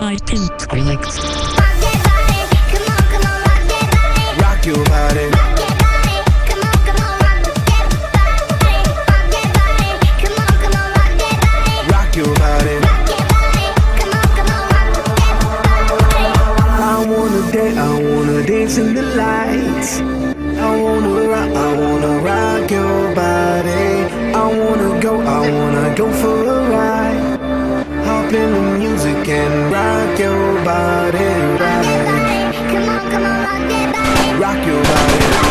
Eyed Pink Remix. Rock your body. Rock your body. I wanna dance, I wanna dance in the lights. I wanna rock, I wanna rock your body. I wanna go, I wanna go for a ride. Hop in the music and Rock your body.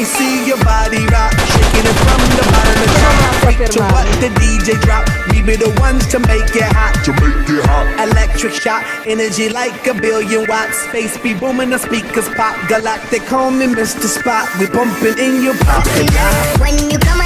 Me see your body rock, shaking it from the bottom to top. Freak to what the DJ drop. We be the ones to make it hot. To make it hot. Electric shock, energy like a billion watts. Space be booming, the speakers pop. Galactic, call me Mr. Spock. We bumping in your pocket. When you come